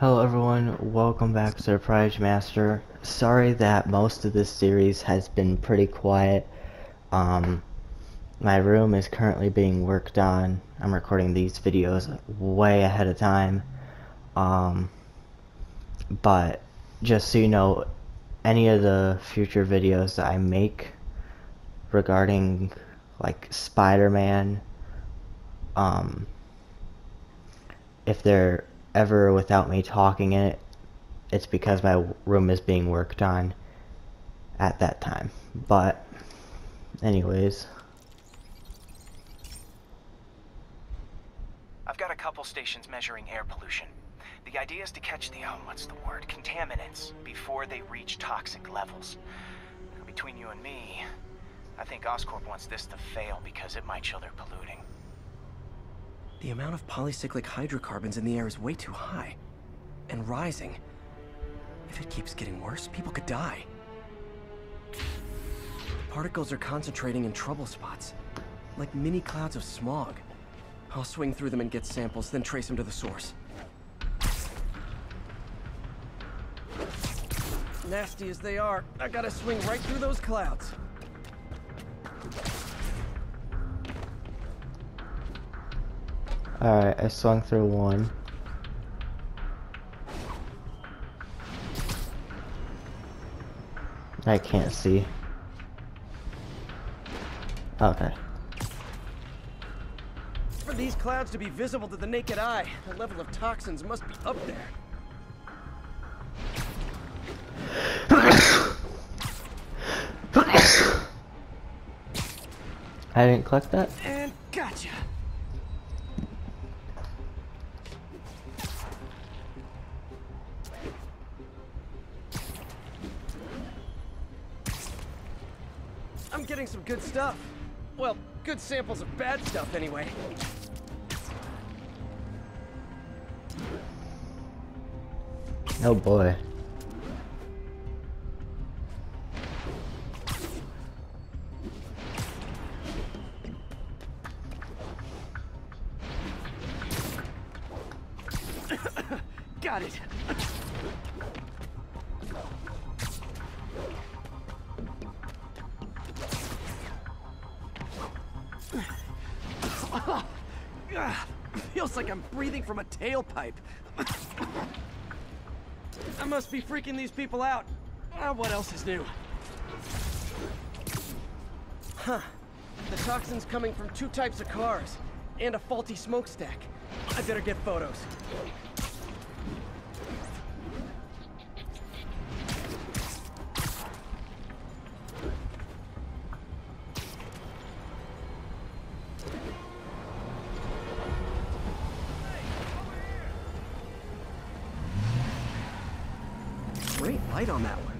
Hello everyone, welcome back to Surprise Master. Sorry that most of this series has been pretty quiet. Um, my room is currently being worked on. I'm recording these videos way ahead of time. Um, but just so you know, any of the future videos that I make regarding like Spider-Man, um, if they're ever without me talking in it, it's because my room is being worked on at that time. But, anyways. I've got a couple stations measuring air pollution. The idea is to catch the, oh, what's the word, contaminants before they reach toxic levels. Between you and me, I think Oscorp wants this to fail because it might show they're polluting. The amount of polycyclic hydrocarbons in the air is way too high. And rising. If it keeps getting worse, people could die. The particles are concentrating in trouble spots. Like mini clouds of smog. I'll swing through them and get samples, then trace them to the source. Nasty as they are, I gotta swing right through those clouds. Alright, I swung through one. I can't see. Okay. For these clouds to be visible to the naked eye, the level of toxins must be up there. I didn't collect that? Eh, good stuff. Well, good samples of bad stuff anyway. Oh boy. Got it. Feels like I'm breathing from a tailpipe. I must be freaking these people out. Ah, what else is new? Huh. The toxin's coming from two types of cars, and a faulty smokestack. I better get photos. Light on that one.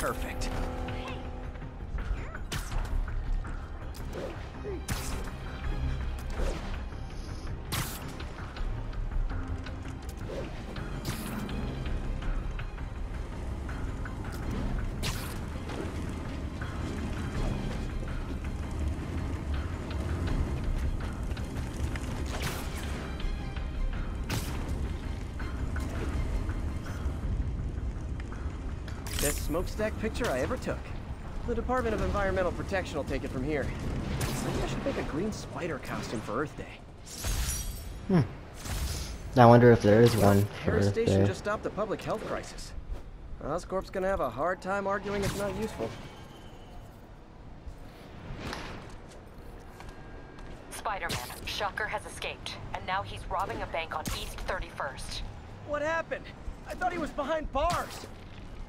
Perfect. Best smokestack picture I ever took. The Department of Environmental Protection will take it from here. Maybe I should make a green spider costume for Earth Day. Hmm. I wonder if there is one for Harris Earth Station Day. just stopped a public health crisis. Oscorp's gonna have a hard time arguing it's not useful. Spider-Man, Shocker has escaped, and now he's robbing a bank on East 31st. What happened? I thought he was behind bars.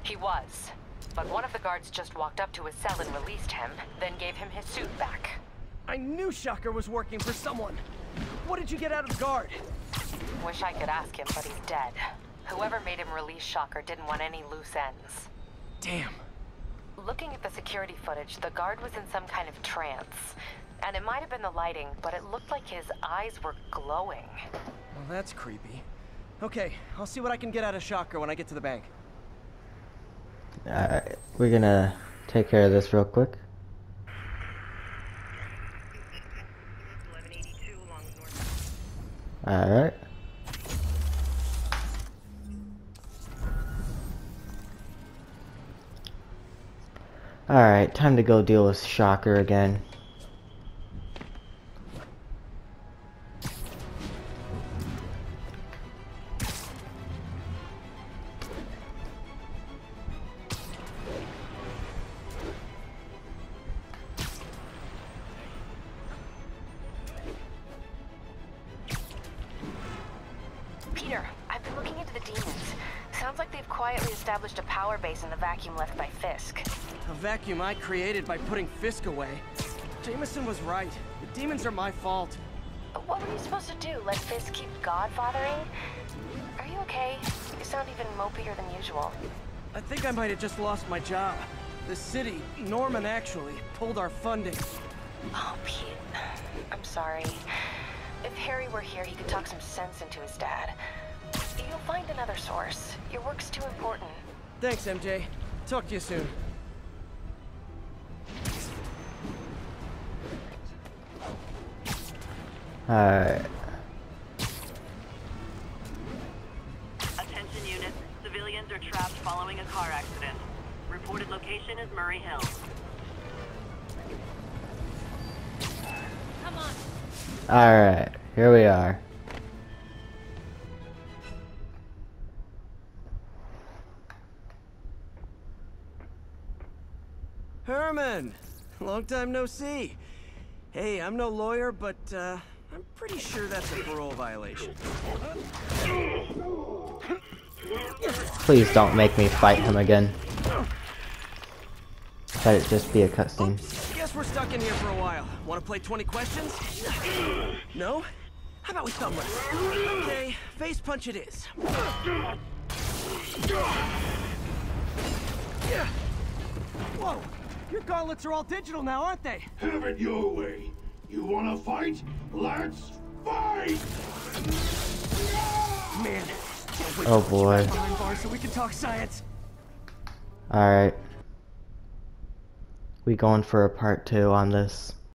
He was, but one of the guards just walked up to his cell and released him, then gave him his suit back. I knew Shocker was working for someone. What did you get out of the guard? Wish I could ask him, but he's dead. Whoever made him release Shocker didn't want any loose ends. Damn. Looking at the security footage, the guard was in some kind of trance. And it might have been the lighting, but it looked like his eyes were glowing. Well, that's creepy. Okay, I'll see what I can get out of Shocker when I get to the bank. Alright, we're gonna take care of this real quick. Alright. Alright, time to go deal with Shocker again. Peter, I've been looking into the demons. Sounds like they've quietly established a power base in the vacuum left by Fisk. A vacuum I created by putting Fisk away. Jameson was right. The demons are my fault. What were you supposed to do? Let Fisk keep godfathering? Are you okay? You sound even mopier than usual. I think I might have just lost my job. The city, Norman actually, pulled our funding. Oh, Pete. I'm sorry. If Harry were here, he could talk some sense into his dad. You'll find another source. Your work's too important. Thanks, MJ. Talk to you soon. Alright. Attention units. Civilians are trapped following a car accident. Reported location is Murray Hill. Alright, here we are. Herman! Long time no see. Hey, I'm no lawyer, but, uh, I'm pretty sure that's a parole violation. Please don't make me fight him again. Let it just be a cutscene. Oops, guess we're stuck in here for a while. Want to play 20 questions? No? How about we thumb wrestle? Okay, face punch it is. Whoa! Your gauntlets are all digital now, aren't they? Have it your way. You wanna fight? Let's fight! Man, can't wait Oh, to put you boy. back behind bars so we can talk science. Alright. We going for a part two on this.